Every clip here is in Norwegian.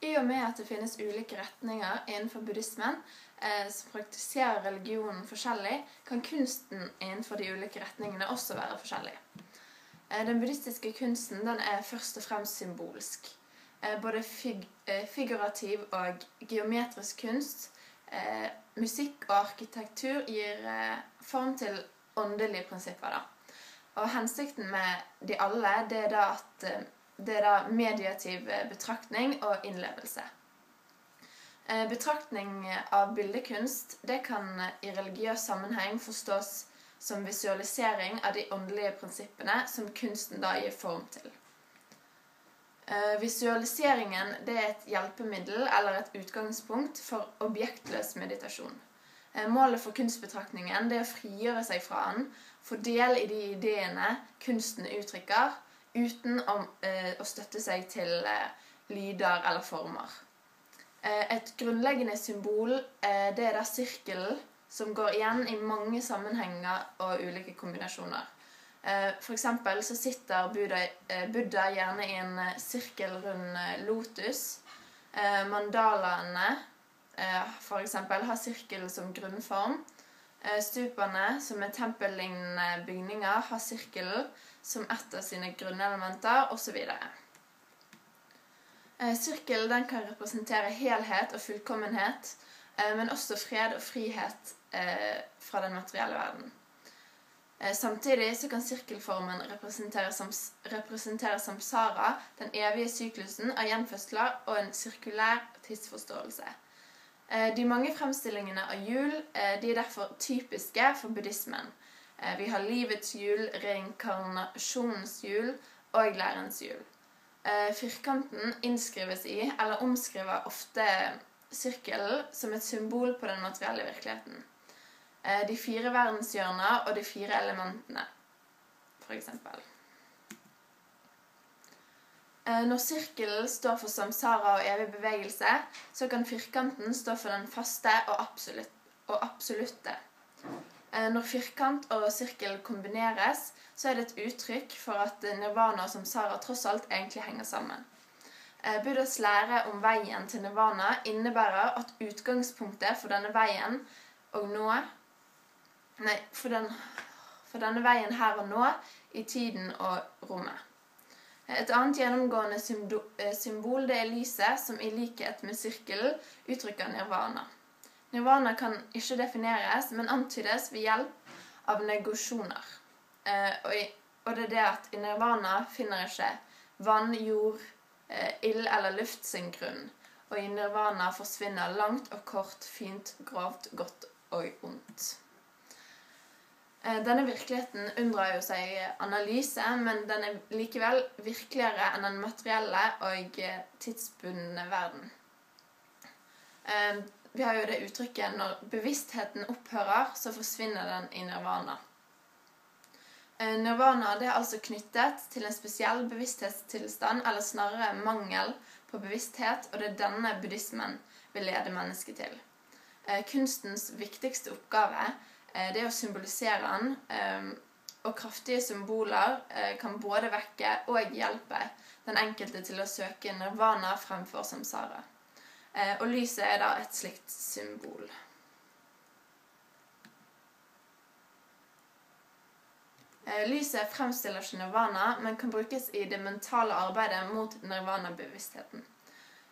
I og med at det finnes ulike retninger innenfor buddhismen eh, som praktiserer religionen forskjellig, kan kunsten innenfor de ulike retningene også være forskjellig. Eh, den buddhistiske kunsten den er først og fremst symbolsk. Eh, både fig eh, figurativ og geometrisk kunst, eh, musikk og arkitektur gir eh, form til åndelige prinsipper. da. Og hensikten med de alle det er da at det er da mediativ betraktning og innlevelse. Betraktning av bildekunst det kan i religiøs sammenheng forstås som visualisering av de åndelige prinsippene som kunsten da gir form til. Visualiseringen er et hjelpemiddel eller et utgangspunkt for objektløs meditasjon. Målet for kunstbetraktningen er å frigjøre seg fra den, få del i de ideene kunsten uttrykker, uten å, eh, å støtte seg til eh, lyder eller former. Eh, et grunnleggende symbol det er da sirkelen, som går igjen i mange sammenhenger og ulike kombinasjoner. Eksempel så sitter Buddha, Buddha gjerne i en sirkel rundt lotus. mandalaene for eksempel har sirkelen som grunnform. Stupene, som er tempellignende bygninger, har sirkelen som ett av sine grunnelementer, osv. Sirkelen sirkel den kan representere helhet og fullkommenhet, eh, men også fred og frihet eh, fra den materielle verden. Samtidig kan sirkelformen representere, sams, representere samsara, den evige syklusen av gjenfødsler og en sirkulær tidsforståelse. De mange fremstillingene av jul de er derfor typiske for buddhismen. Eh, vi har livets jul, reinkarnasjonens jul og lærens hjul. Eh, firkanten innskrives i, eller omskriver ofte sirkelen som et symbol på den materielle virkeligheten. Eh, de fire verdenshjørner og de fire elementene, f.eks. Når sirkelen står for samsara og evig bevegelse, så kan firkanten stå for den faste og, absolutt, og absolutte. Eh, når firkant og sirkel kombineres, så er det et uttrykk for at nirvana og samsara tross alt egentlig henger sammen. Eh, Buddhas lære om veien til nirvana innebærer at utgangspunktet for denne veien og nå Nei, for, den, for denne veien her og nå i tiden og rommet. Et annet gjennomgående eh, symbol det er lyset, som i likhet med sirkelen uttrykker nirvana. Nirvana kan ikke defineres, men antydes ved hjelp av negosjoner. Eh, og, det er det at i nirvana finner ikke vann, jord, eh, ild eller luft sin grunn. Og i nirvana forsvinner langt og kort, fint, grovt, godt og ondt. Eh, denne virkeligheten unndrar jo seg analyse, men den er likevel virkeligere enn den materielle og eh, tidsbundne verden. Eh, vi har jo det uttrykket når bevisstheten opphører, så forsvinner den i nirvana. Nirvana er altså knyttet til en spesiell bevissthetstilstand, eller snarere mangel på bevissthet, og det er denne buddhismen vil lede mennesket til. Kunstens viktigste oppgave det er å symbolisere den, og kraftige symboler kan både vekke og hjelpe den enkelte til å søke nirvana fremfor samsara. Eh, og lyset er da et slikt symbol. Eh, lyset fremstiller ikke nirvana, men kan brukes i det mentale arbeidet mot nirvana-bevisstheten.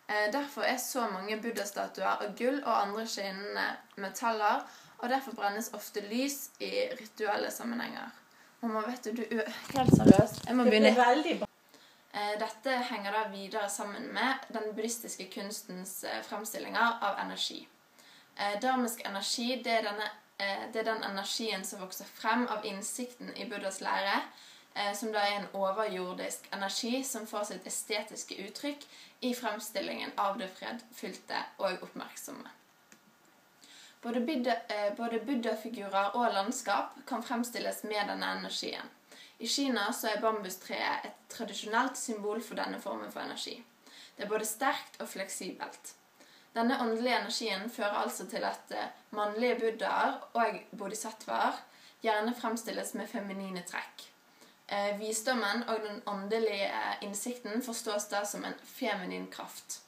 Eh, derfor er så mange buddha-statuer av gull og andre skinnende metaller, og derfor brennes ofte lys i rituelle sammenhenger. Mamma, vet du, du er Helt seriøst, jeg må begynne. Eh, dette henger da videre sammen med den buddhistiske kunstens eh, fremstillinger av energi. Eh, dharmisk energi det er, denne, det er, den energien som vokser frem av innsikten i Buddhas lære, som da er en overjordisk energi som får sitt estetiske uttrykk i fremstillingen av det fredfylte og oppmerksomme. Både buddha-figurer og landskap kan fremstilles med denne energien. I Kina så er bambustreet et tradisjonelt symbol for denne formen for energi. Det er både sterkt og fleksibelt. Denne åndelige energien fører altså til at eh, mannlige buddhaer og bodhisattvaer gjerne fremstilles med feminine trekk. Eh, visdommen og den åndelige innsikten forstås da som en feminin kraft.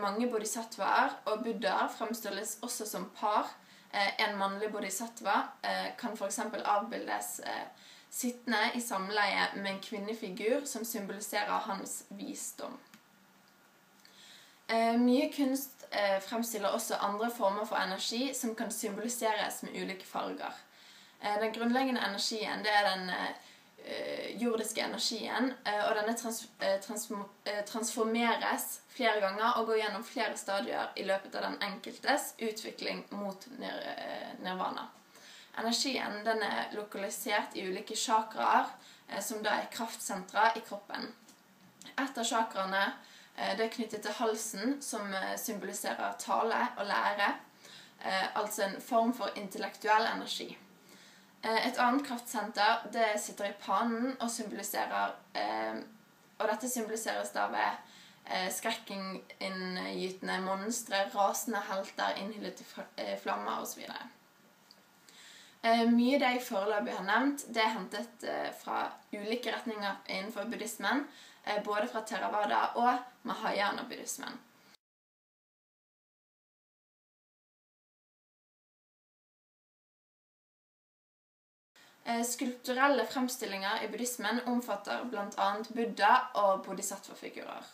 Mange bodhisattvaer og buddhaer fremstilles også som par. En mannlig bodhisattva kan f.eks. avbildes sittende i samleie med en kvinnefigur som symboliserer hans visdom. Mye kunst fremstiller også andre former for energi som kan symboliseres med ulike farger. Den grunnleggende energien det er den Eh, jordiske energien. Eh, og denne trans eh, transformeres flere ganger og går gjennom flere stadier i løpet av den enkeltes utvikling mot nir nirvana. Energien den er lokalisert i ulike chakraer, som da er kraftsentre i kroppen. Et av chakraene det er knyttet til halsen, som symboliserer tale og lære. Altså en form for intellektuell energi. Eh, et annet kraftsenter det sitter i pannen og symboliserer eh, Og dette symboliseres da ved eh, skrekkinngytende monstre, rasende helter, innhyllet i flammer osv. Mye det jeg foreløpig har nevnt, det er hentet fra ulike retninger innenfor buddhismen. Både fra Theravada og Mahayana-buddhismen. Skulpturelle fremstillinger i buddhismen omfatter bl.a. buddha og bodhisattva-figurer.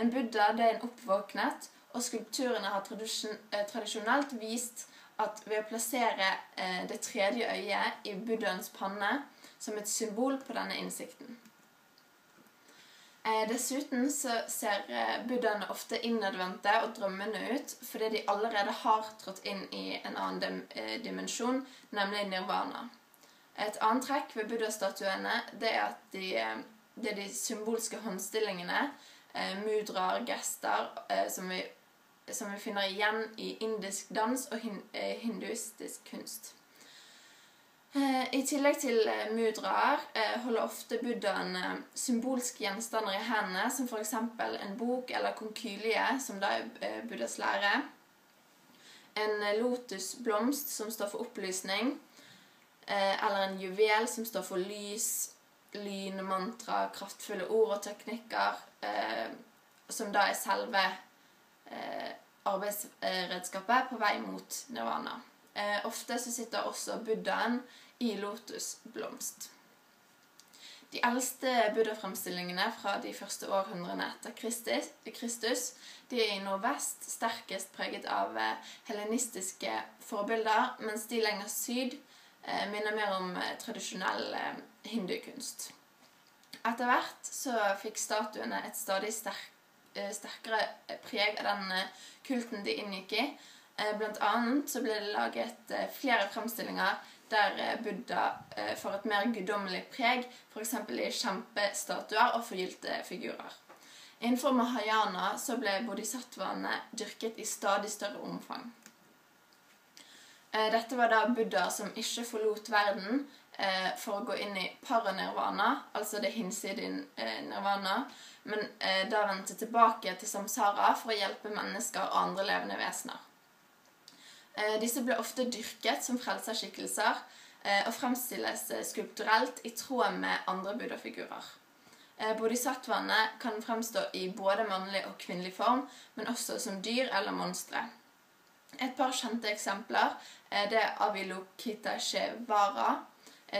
En buddha er en oppvåknet, og skulpturene har eh, tradisjonelt vist at ved å plassere eh, det tredje øyet i buddhaens panne som et symbol på denne innsikten. Dessuten så ser buddhaene ofte innadvendte og drømmende ut fordi de allerede har trådt inn i en annen dimensjon, nemlig nirvana. Et annet trekk ved buddha-statuene det er at de, eh, det er de symbolske håndstillingene, eh, mudraer, gester, eh, som vi, som vi finner igjen i indisk dans og hin, hinduistisk kunst. I tillegg til mudraer holder ofte buddhaen symbolske gjenstander i hendene, som f.eks. en bok eller konkylie, som da er buddhas lære. En lotusblomst som står for opplysning eller en juvel som står for lys, lyn, mantra, kraftfulle ord og teknikker. Eh, som da er selve eh, arbeidsredskapet på vei mot nirvana. Eh, ofte så sitter også buddhaen i lotusblomst. De eldste buddha-fremstillingene fra de første århundrene etter Kristus, de er i nordvest sterkest preget av eh, helenistiske forbilder, mens de lenger syd Eh, minner mer om eh, tradisjonell eh, hindukunst. Etter hvert så fikk statuene et stadig sterk, sterkere preg av den kulten de inngikk i. Blant annet så ble det laget flere fremstillinger der Buddha får et mer guddommelig preg, f.eks. i kjempestatuer og forgylte figurer. Innenfor mahayana så ble bodhisattvaene dyrket i stadig større omfang. Eh, dette var da buddha som ikke forlot verden eh, for å gå inn i paranirvana, altså det hinsidige eh, nirvana, men da vendte tilbake til samsara for å hjelpe mennesker og andre levende vesener. Disse ble ofte dyrket som frelserskikkelser og fremstilles skulpturelt i tråd med andre buddhafigurer. Bodhisattvaene kan fremstå i både mannlig og kvinnelig form, men også som dyr eller monstre. Et par kjente eksempler det er Avilokita Shevara,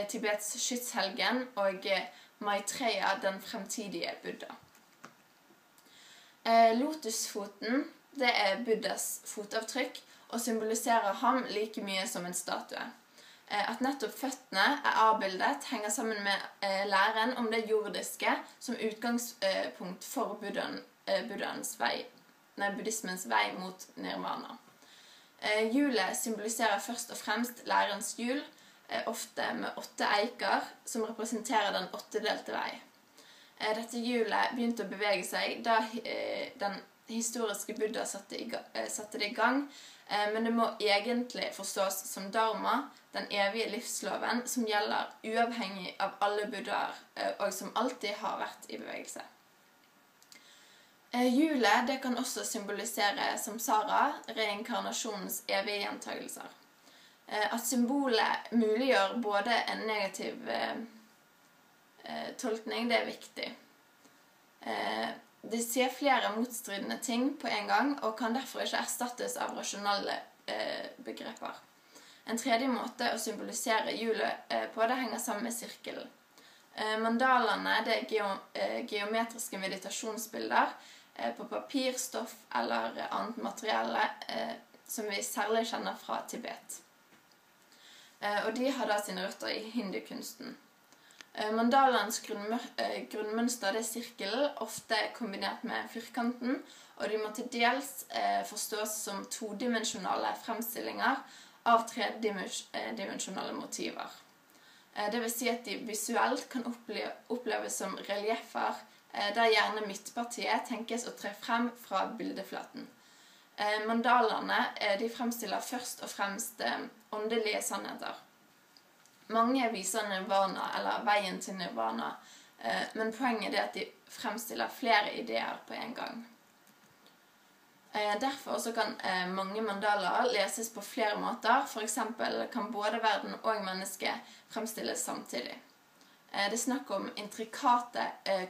Tibets skytshelgen og eh, Maitreya, den fremtidige Buddha. Eh, lotusfoten det er Buddhas fotavtrykk og symboliserer ham like mye som en statue. At nettopp føttene er avbildet, henger sammen med læren om det jordiske som utgangspunkt for nei, buddhismens vei mot nirvana. Eh, hjulet symboliserer først og fremst lærerens hjul, eh, ofte med åtte eiker, som representerer den åttedelte vei. Eh, dette hjulet begynte å bevege seg da den historiske Buddha satte, det i gang, men det må egentlig forstås som dharma, den evige livsloven, som gjelder uavhengig av alle buddhaer, og som alltid har vært i bevegelse. Eh, hjulet det kan også symbolisere samsara, reinkarnasjonens evige gjentagelser. Eh, at symbolet muliggjør både en negativ eh, tolkning, det er viktig. de sier flere motstridende ting på en gang og kan derfor ikke erstattes av rasjonelle eh, begreper. En tredje måte å symbolisere hjulet på det henger sammen med sirkelen. Mandalaene det er geo geometriske meditasjonsbilder på papir, stoff eller annet materiale eh, som vi særlig kjenner fra Tibet. og de har da sine røtter i hindukunsten. Eh, mandalaens eh, grunnmønster er sirkelen, ofte kombinert med firkanten, og de må til dels eh, forstås som todimensjonale fremstillinger av tredimensjonale motiver. Det vil si at de visuelt kan oppleves som relieffer, der gjerne midtpartiet tenkes å tre frem fra bildeflaten. Mandalaene de fremstiller først og fremst åndelige sannheter. Mange viser nirvana, eller veien til nirvana, eh, men poenget er at de fremstiller flere ideer på en gang. Eh, derfor kan eh, mange mandaler leses på flere måter. F.eks. kan både verden og mennesket fremstilles samtidig. Det er snakk om intrikate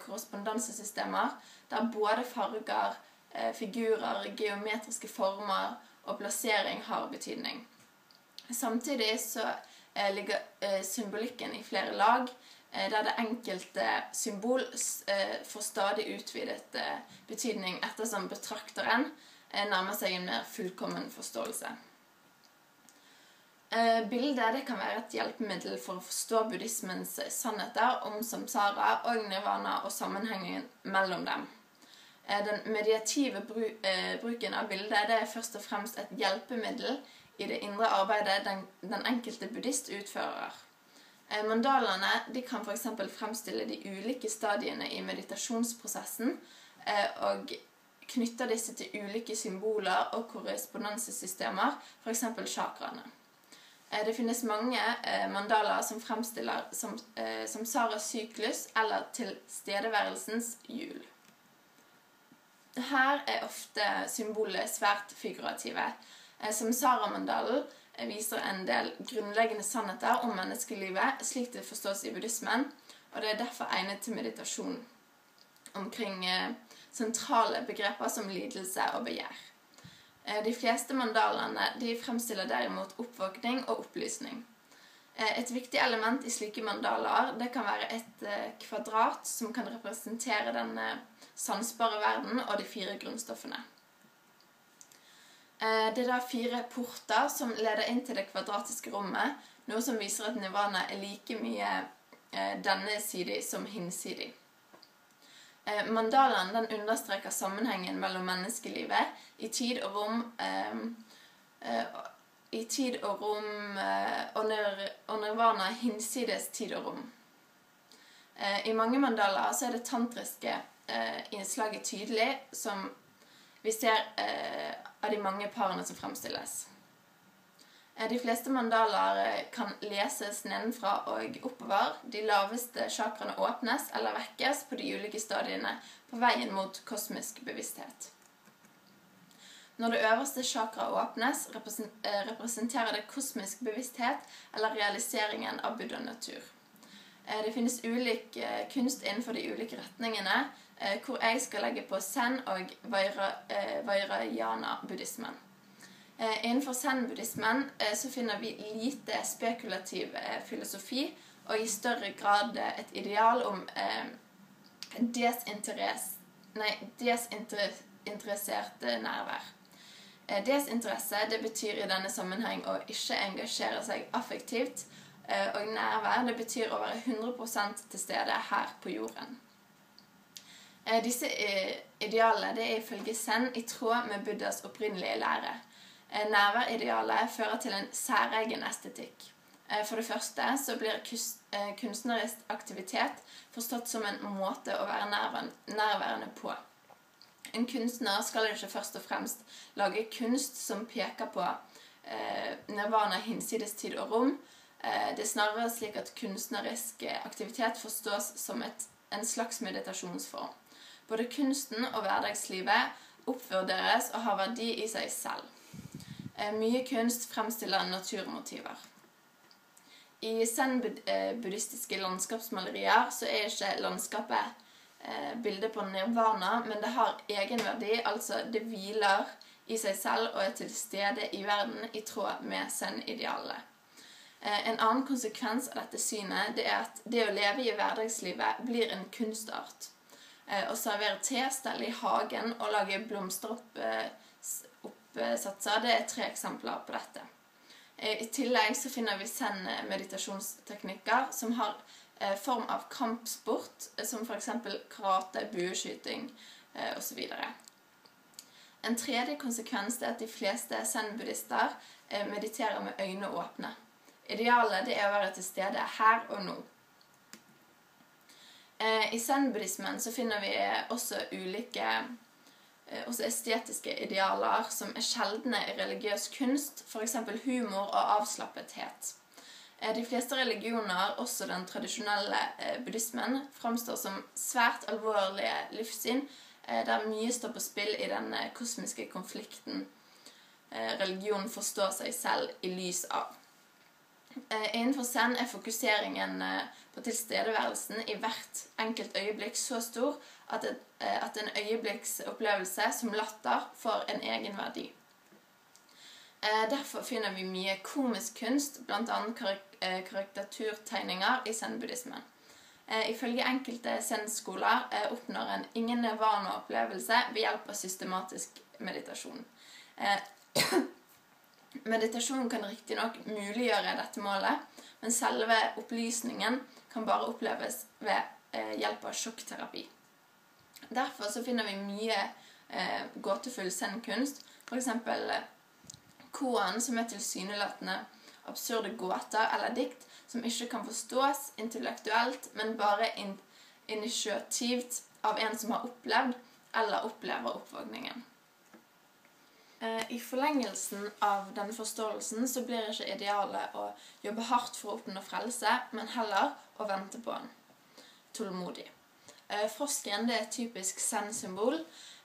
korrespondansesystemer der både farger, figurer, geometriske former og plassering har betydning. Samtidig så Eh, ligger eh, symbolikken i flere lag, eh, der det enkelte symbol får stadig utvidet betydning ettersom betrakteren nærmer seg en mer fullkommen forståelse. Bildet det kan være et hjelpemiddel for å forstå buddhismens sannheter om samsara og nirvana og sammenhengen mellom dem. Den mediative bruken av bildet det er først og fremst et hjelpemiddel i det indre arbeidet den, den enkelte buddhist utfører. Mandalaene kan f.eks. fremstille de ulike stadiene i meditasjonsprosessen eh, og knytter disse til ulike symboler og korrespondansesystemer, f.eks. chakraene. Eh, det finnes mange mandalaer som fremstiller som, som Saras syklus eller tilstedeværelsens hjul. Her er ofte symbolet svært figurative. Eh, som Sara-mandalen eh, viser en del grunnleggende sannheter om menneskelivet slik det forstås i buddhismen, og det er derfor egnet til meditasjon omkring eh, sentrale begreper som lidelse og begjær. De fleste mandalene de fremstiller derimot oppvåkning og opplysning. Et viktig element i slike mandaler det kan være et kvadrat som kan representere den sansbare verden og de fire grunnstoffene. Eh, det er da fire porter som leder inn til det kvadratiske rommet, noe som viser at nivana er like mye eh, denne sidig som hinsidig. Eh, mandalaen den understreker sammenhengen mellom menneskelivet i tid og rom i tid og rom og, nirvana hinsides tid og rom. I mange mandaler så er det tantriske innslaget tydelig, som vi ser av de mange parene som fremstilles. Eh, de fleste mandaler eh, kan leses nedenfra og oppover. De laveste chakraene åpnes eller vekkes på de ulike stadiene på veien mot kosmisk bevissthet. Når det øverste chakra åpnes, eh, representerer det kosmisk bevissthet eller realiseringen av buddha-natur. Det finnes ulik kunst innenfor de ulike retningene, hvor jeg skal legge på zen- og vairayana-buddhismen. Eh, innenfor zen-buddhismen eh, så finner vi lite spekulativ filosofi og i større grad et ideal om desinteressert nærvær. Desinteresse det betyr i denne sammenheng å ikke engasjere seg affektivt, og nærvær det betyr å være 100 til stede her på jorden. Eh, disse eh, idealene det er ifølge Zen i tråd med Buddhas opprinnelige lære. Eh, nærværidealet fører til en særegen estetikk. For det første så blir kunstnerisk aktivitet forstått som en måte å være nærværende på. En kunstner skal ikke først og fremst lage kunst som peker på nirvana hinsides tid og rom. Det er snarere slik at kunstnerisk aktivitet forstås som et, en slags meditasjonsform. Både kunsten og hverdagslivet oppvurderes og har verdi i seg selv. Eh, mye kunst fremstiller naturmotiver. I zen-buddhistiske landskapsmalerier så er ikke landskapet eh, bilde på nirvana, men det har egenverdi, altså det hviler i seg selv og er til stede i verden i tråd med zen-idealet. Eh, en annen konsekvens av dette synet det er at det å leve i hverdagslivet blir en kunstart. Eh, å servere te, stelle i hagen og lage blomsteroppsatser det er tre eksempler på dette. I tillegg så finner vi zen-meditasjonsteknikker som har form av kampsport, som f.eks. karate, bueskyting osv. En tredje konsekvens er at de fleste zen-buddhister mediterer med øynene åpne. Idealet er å være til stede her og nå. Eh, I zen-buddhismen finner vi også ulike eh, også estetiske idealer som er sjeldne i religiøs kunst, f.eks. humor og avslappethet. Eh, de fleste religioner, også den tradisjonelle buddhismen, framstår som svært alvorlige livssyn, der mye står på spill i den kosmiske konflikten religionen forstår seg selv i lys av. Eh, innenfor Zen er fokuseringen eh, på tilstedeværelsen i hvert enkelt øyeblikk så stor at, et, eh, at en øyeblikksopplevelse som latter får en egenverdi. Derfor finner vi mye komisk kunst, bl.a. Karikaturtegninger i zen-buddhismen. Ifølge enkelte zen-skoler oppnår en ingen nirvana-opplevelse ved hjelp av systematisk meditasjon. Meditasjon kan riktignok muliggjøre dette målet, men selve opplysningen kan bare oppleves ved eh, hjelp av sjokkterapi. Derfor så finner vi mye eh, gåtefull zen-kunst, f.eks. Eh, koan, som er tilsynelatende absurde gåter eller dikt som ikke kan forstås intellektuelt, men bare in initiativt av en som har opplevd eller opplever oppvåkningen. Eh, I forlengelsen av denne forståelsen så blir ikke idealet å jobbe hardt for å oppnå frelse, men heller å vente på den. Tålmodig. Eh, frosken det er et typisk zen-symbol.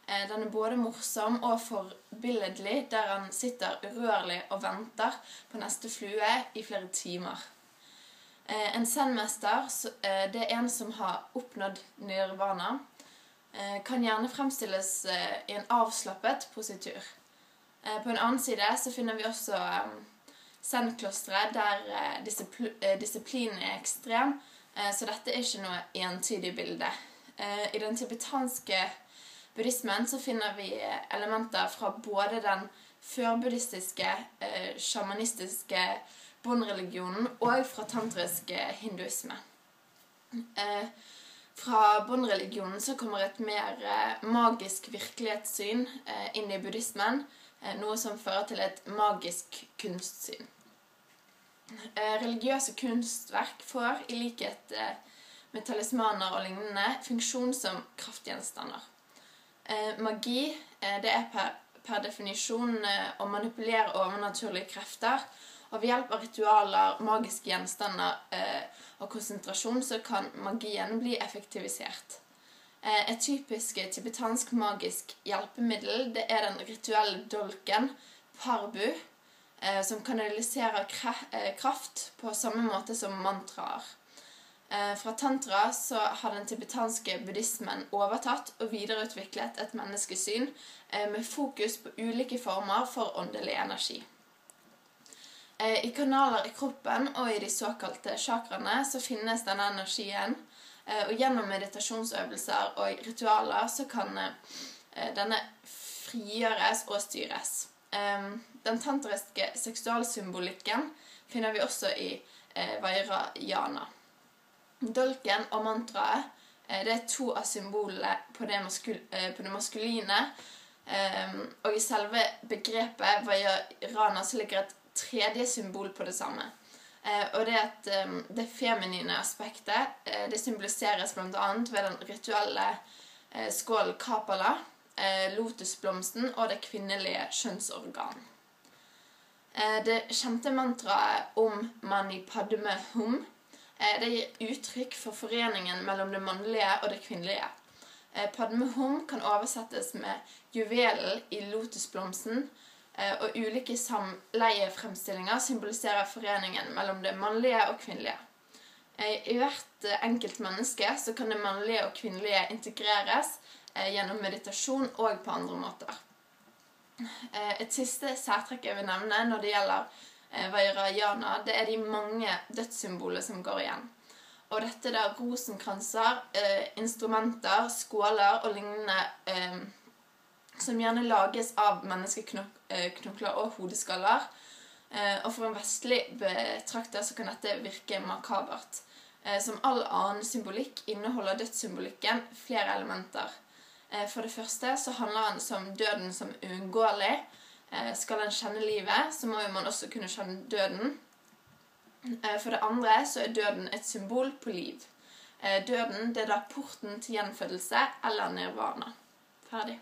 Eh, den er både morsom og forbilledlig, der han sitter urørlig og venter på neste flue i flere timer. En zen-mester, det er en som har oppnådd nirvana, kan gjerne fremstilles i en avslappet positur. Eh, på en annen side så finner vi også um, Zen-klostre der uh, disiplinen er ekstrem, så dette er ikke noe entydig bilde. I den tibetanske buddhismen så finner vi elementer fra både den førbuddhistiske, sjamanistiske bondreligionen og fra tantrisk hinduisme. Fra bondreligionen så kommer et mer magisk virkelighetssyn inn i buddhismen, Eh, noe som fører til et magisk kunstsyn. Eh, religiøse kunstverk får, i likhet eh, med talismaner og lignende, funksjon som kraftgjenstander. Magi det er per, per definisjon å manipulere overnaturlige krefter, og ved hjelp av ritualer, magiske gjenstander og konsentrasjon så kan magien bli effektivisert. Eh, et typisk tibetansk magisk hjelpemiddel det er den rituelle dolken parbu, eh, som kanaliserer eh, kraft på samme måte som mantraer. Fra tantra så har den tibetanske buddhismen overtatt og videreutviklet et menneskesyn med fokus på ulike former for åndelig energi. I kanaler i kroppen og i de såkalte chakraene så finnes denne energien og gjennom meditasjonsøvelser og ritualer så kan eh, denne frigjøres og styres. Den tantriske seksualsymbolikken finner vi også i Vairayana. Vairajana. Dolken og mantraet det er to av symbolene på det maskuline. Og i selve begrepet Vairana så ligger et tredje symbol på det samme. Eh, og det at det feminine aspektet eh, det symboliseres bl.a. ved den rituelle eh, skålen kapala, lotusblomsten og det kvinnelige kjønnsorgan. Det kjente mantraet om mani padme hum det gir uttrykk for foreningen mellom det mannlige og det kvinnelige. Padme hum kan oversettes med juvelen i lotusblomsten og ulike samleiefremstillinger symboliserer foreningen mellom det mannlige og kvinnelige. Eh, I hvert eh, enkelt menneske så kan det mannlige og kvinnelige integreres eh, gjennom meditasjon og på andre måter. Eh, et siste særtrekk jeg vil nevne når det gjelder vairajana, det er de mange dødssymboler som går igjen. Og dette er rosenkranser, eh, instrumenter, skåler og lignende eh, som gjerne lages av menneskeknokler og hodeskaller. Eh, og for en vestlig betrakter så kan dette virke makabert. Eh, som all annen symbolikk inneholder dødssymbolikken flere elementer. Eh, for det første så handler den som døden som uunngåelig. Eh, skal en kjenne livet, så må man også kunne kjenne døden. Eh, for det andre så er døden et symbol på liv. Døden det er da porten til gjenfødelse eller nirvana. Ferdig.